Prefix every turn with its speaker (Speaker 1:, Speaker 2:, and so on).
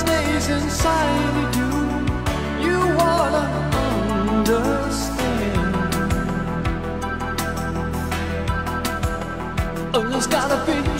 Speaker 1: Stays inside of you. You wanna understand. Oh, there's gotta be.